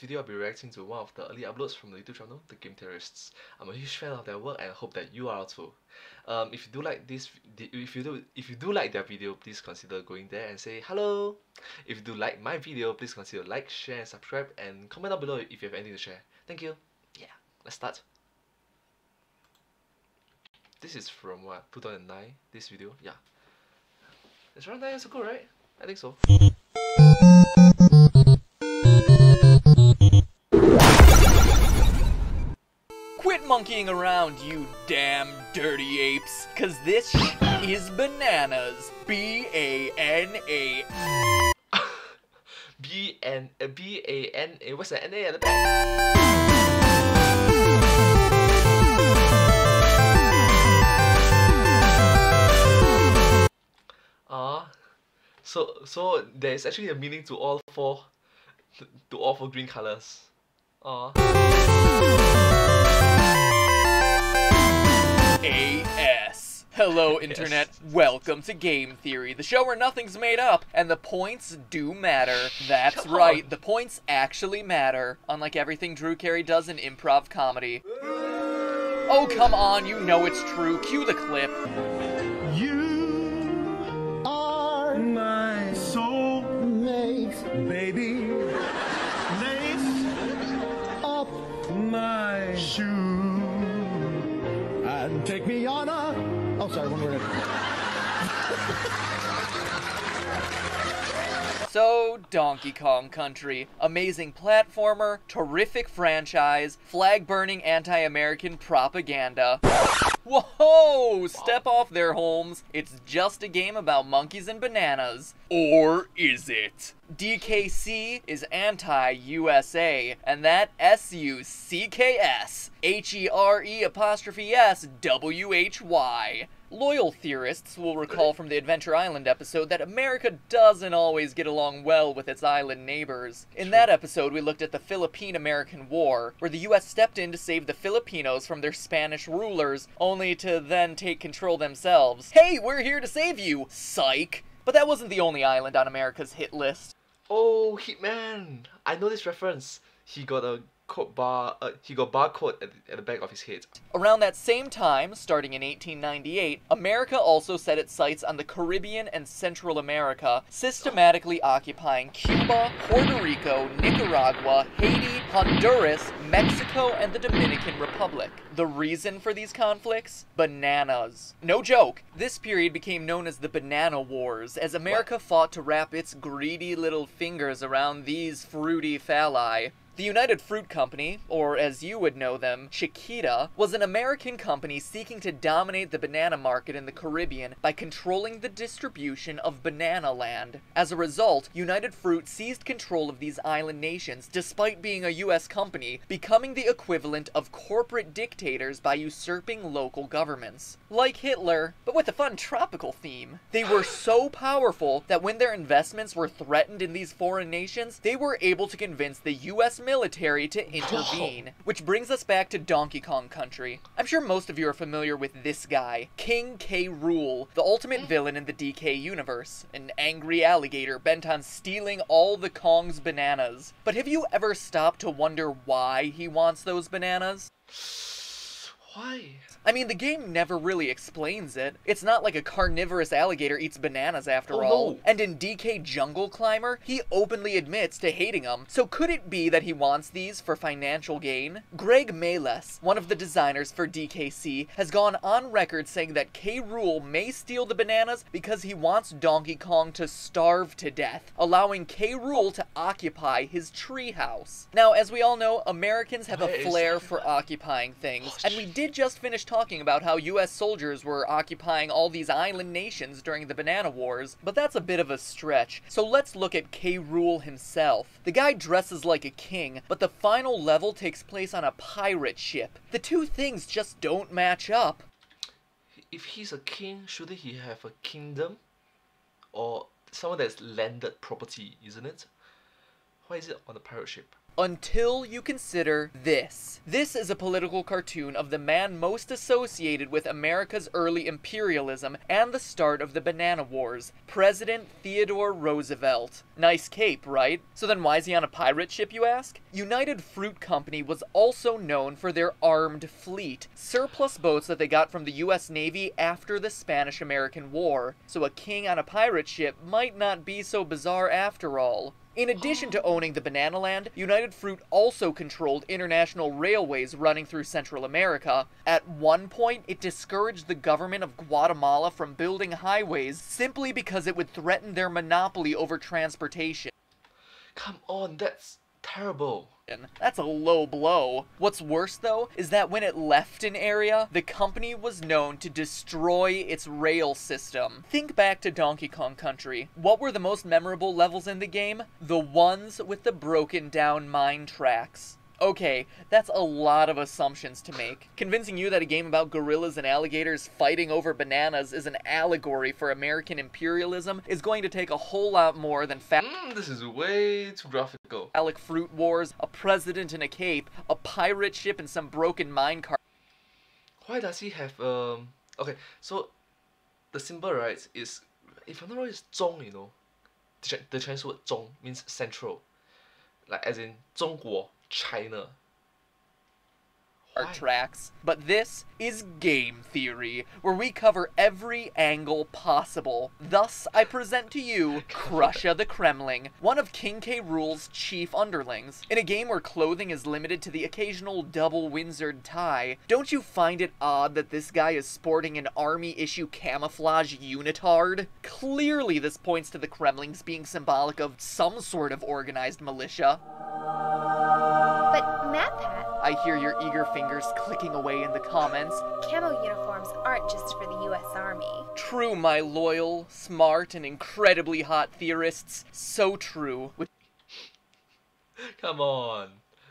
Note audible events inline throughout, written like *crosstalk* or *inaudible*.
Video, I'll be reacting to one of the early uploads from the YouTube channel, The Game Theorists. I'm a huge fan of their work and hope that you are too. Um, if you do like this, if you do, if you do like their video, please consider going there and say hello. If you do like my video, please consider like, share, and subscribe, and comment down below if you have anything to share. Thank you. Yeah, let's start. This is from what 2009. This video, yeah. It's around nine years ago, right? I think so. Monkeying around, you damn dirty apes, cause this is bananas. B A N A. *laughs* B N uh, B A N A. What's the N A at the back? Ah, so so there is actually a meaning to all four, to all four green colors. Ah. AS. Hello, *laughs* Internet. Welcome to Game Theory, the show where nothing's made up and the points do matter. That's Come right, on. the points actually matter, unlike everything Drew Carey does in improv comedy. Oh, come on, you know it's true. Cue the clip. You So, Donkey Kong Country. Amazing platformer, terrific franchise, flag burning anti American propaganda. Whoa! Step off there, Holmes. It's just a game about monkeys and bananas. Or is it? DKC is anti USA, and that S U C K S H E R E apostrophe S W H Y. Loyal theorists will recall from the Adventure Island episode that America doesn't always get along well with its island neighbors. In that episode, we looked at the Philippine American War, where the US stepped in to save the Filipinos from their Spanish rulers, only to then take control themselves. Hey, we're here to save you, psych! But that wasn't the only island on America's hit list. Oh, Hitman! I know this reference. He got a bar. Uh, he got barcode at, at the back of his head. Around that same time, starting in 1898, America also set its sights on the Caribbean and Central America, systematically occupying Cuba, Puerto Rico, Nicaragua, Haiti, Honduras, Mexico, and the Dominican Republic. The reason for these conflicts? Bananas. No joke, this period became known as the Banana Wars, as America fought to wrap its greedy little fingers around these fruity phalli. The United Fruit Company, or as you would know them, Chiquita, was an American company seeking to dominate the banana market in the Caribbean by controlling the distribution of banana land. As a result, United Fruit seized control of these island nations despite being a US company, becoming the equivalent of corporate dictators by usurping local governments. Like Hitler, but with a fun tropical theme. They were so powerful that when their investments were threatened in these foreign nations, they were able to convince the US military to intervene. Which brings us back to Donkey Kong Country. I'm sure most of you are familiar with this guy, King K. Rool, the ultimate mm. villain in the DK universe. An angry alligator bent on stealing all the Kong's bananas. But have you ever stopped to wonder why he wants those bananas? Why? I mean, the game never really explains it. It's not like a carnivorous alligator eats bananas after Oh, all. no. And in DK Jungle Climber, he openly admits to hating them. So could it be that he wants these for financial gain? Gregg Mayles, one of the designers for DKC, has gone on record saying that K. Rool may steal the bananas because he wants Donkey Kong to starve to death, allowing K. Rool to occupy his treehouse. Now, as we all know, Americans have a flair for occupying things, Oh, and we did just finish talking about how US soldiers were occupying all these island nations during the Banana Wars, but that's a bit of a stretch. So let's look at K. Rool himself. The guy dresses like a king, but the final level takes place on a pirate ship. The two things just don't match up. If he's a king, shouldn't he have a kingdom? Or someone that's landed property, isn't it? Why is it on a pirate ship? Until you consider this. This is a political cartoon of the man most associated with America's early imperialism and the start of the Banana Wars, President Theodore Roosevelt. Nice cape, right? So then why is he on a pirate ship, you ask? United Fruit Company was also known for their armed fleet, surplus boats that they got from the US Navy after the Spanish American War. So a king on a pirate ship might not be so bizarre after all. In addition to owning the Banana Land, United Fruit also controlled international railways running through Central America. At one point, it discouraged the government of Guatemala from building highways simply because it would threaten their monopoly over transportation. Come on, that's terrible. That's a low blow. What's worse though, is that when it left an area, the company was known to destroy its rail system. Think back to Donkey Kong Country. What were the most memorable levels in the game? The ones with the broken down mine tracks okay, that's a lot of assumptions to make. Convincing you that a game about gorillas and alligators fighting over bananas is an allegory for American imperialism is going to take a whole lot more than fa- mm, this is way too graphical. Alec fruit wars, a president in a cape, a pirate ship, and some broken minecart. Why does he have, um... Okay, so the symbol, right, is... If I'm not wrong, it's Zhong, you know. The Chinese word Zhong means central. Like, as in 中国 China. Why? tracks. But this is game theory, where we cover every angle possible. Thus, I present to you *laughs* Krusha the Kremling, one of King K. Rool's chief underlings. In a game where clothing is limited to the occasional double windsored tie, don't you find it odd that this guy is sporting an army issue camouflage unitard? Clearly, this points to the Kremlings being symbolic of some sort of organized militia. But MatPat, I hear your eager fingers clicking away in the comments. camo uniforms aren't just for the U.S. Army. True, my loyal, smart, and incredibly hot theorists. So true. Which Come on,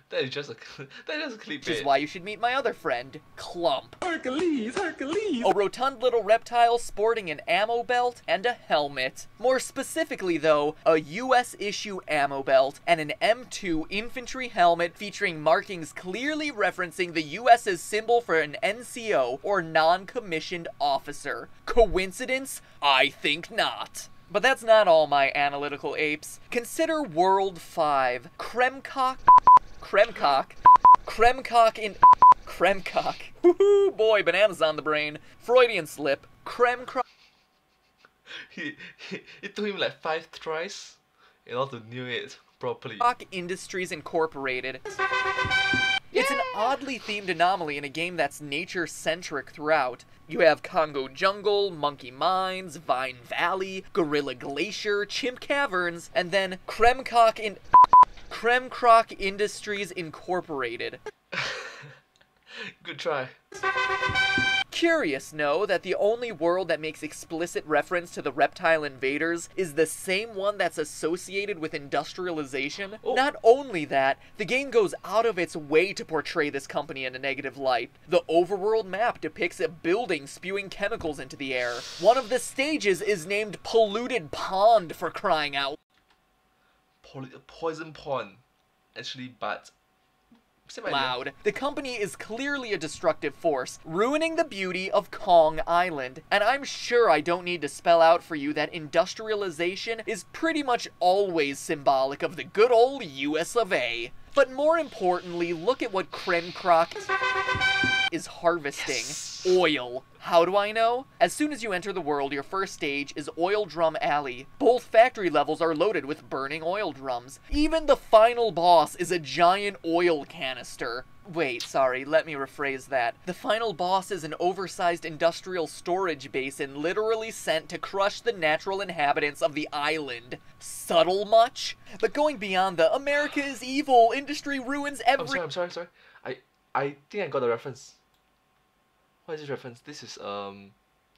that is just a *laughs* that is a is why you should meet my other friend, Klump. Hercules, Hercules. A rotund little reptile sporting an ammo belt and a helmet. More specifically, though, a US issue ammo belt and an M2 infantry helmet featuring markings clearly referencing the US's symbol for an NCO or non commissioned officer. Coincidence? I think not. But that's not all, my analytical apes. Consider World 5. Kremcock. Kremcock. Kremcock in. Kremcock. *laughs* Woohoo, boy, bananas on the brain. Freudian slip. Kremcock. He, he it took him like five tries in order to knew it properly. Kremcock Industries Incorporated. It's an oddly themed anomaly in a game that's nature centric throughout. You have Congo Jungle, Monkey Mines, Vine Valley, Gorilla Glacier, Chimp Caverns, and then Kremcock in. Kremcroc Industries Incorporated. *laughs* Good try. Curious, no, that the only world that makes explicit reference to the reptile invaders is the same one that's associated with industrialization? Oh. Not only that, the game goes out of its way to portray this company in a negative light. The overworld map depicts a building spewing chemicals into the air. One of the stages is named Polluted Pond for crying out Poli- poison pond, actually, but loud. The company is clearly a destructive force, ruining the beauty of Kong Island. And I'm sure I don't need to spell out for you that industrialization is pretty much always symbolic of the good old US of A. But more importantly, look at what Kremcroc is harvesting. Oil. How do I know? As soon as you enter the world, your first stage is Oil Drum Alley. Both factory levels are loaded with burning oil drums. Even the final boss is a giant oil canister. Wait, sorry, let me rephrase that. The final boss is an oversized industrial storage basin literally sent to crush the natural inhabitants of the island. Subtle much? But going beyond the America is evil, industry ruins every- I'm sorry, I'm sorry, sorry. I I think I got the reference. What is this reference? This is um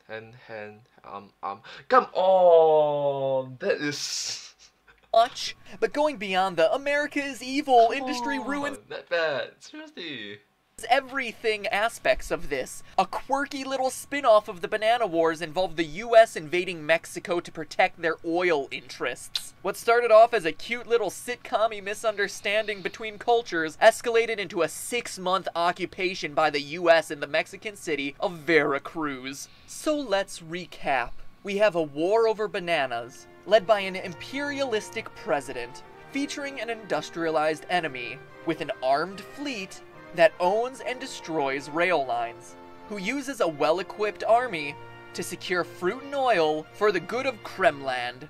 hand hand um um come on that is *laughs* much, but going beyond the America is evil, industry ruins that bad. Seriously. Everything aspects of this. A quirky little spin off of the Banana Wars involved the US invading Mexico to protect their oil interests. What started off as a cute little sitcom misunderstanding between cultures escalated into a six month occupation by the US in the Mexican city of Veracruz. So let's recap. We have a war over bananas, led by an imperialistic president, featuring an industrialized enemy, with an armed fleet that owns and destroys rail lines, who uses a well equipped army to secure fruit and oil for the good of Kremland.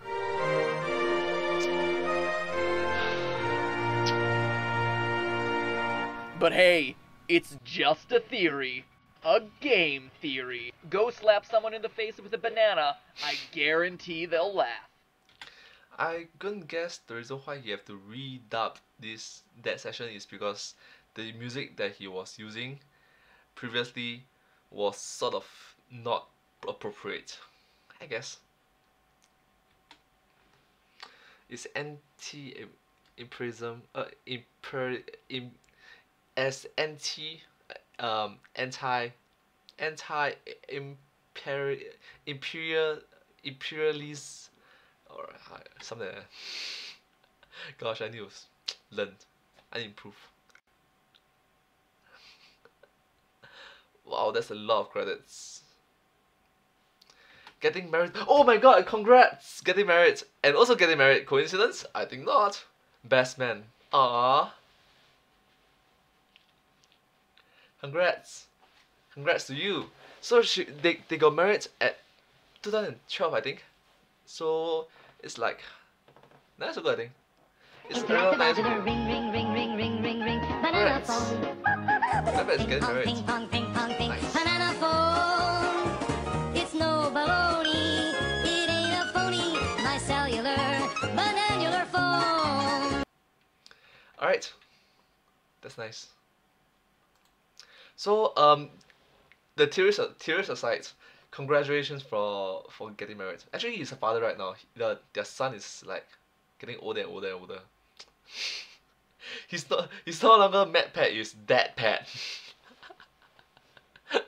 But hey, it's just a theory. A game theory. Go slap someone in the face with a banana, I guarantee they'll laugh. I couldn't guess the reason why you have to redub this that session is because the music that he was using previously was sort of not appropriate. I guess. It's anti imperialism uh imper im as anti um anti anti imperial imperial imperialist or uh, something like. *laughs* Gosh, I need to learn. I need to improve. Wow, that's a lot of credits. Getting married. Oh my god, congrats! Getting married. And also getting married. Coincidence? I think not. Best man. Ah. Congrats. Congrats to you. So she they, they got married at 2012, I think. So it's like that's a good I think. It's around years ago. ring, ring, ring, ring, ring, ring, ring. Banana Congrats. phone. I bet it's Ping getting married. ping pong, ping pong, ping. Nice. Banana phone. It's no baloney. It ain't a phony. My cellular, bananular phone. Alright. That's nice. So um the tears tears aside, congratulations for for getting married. Actually he's a father right now. The their son is like getting older and older and older he's not. he's no longer MatPat it's dad pad *laughs*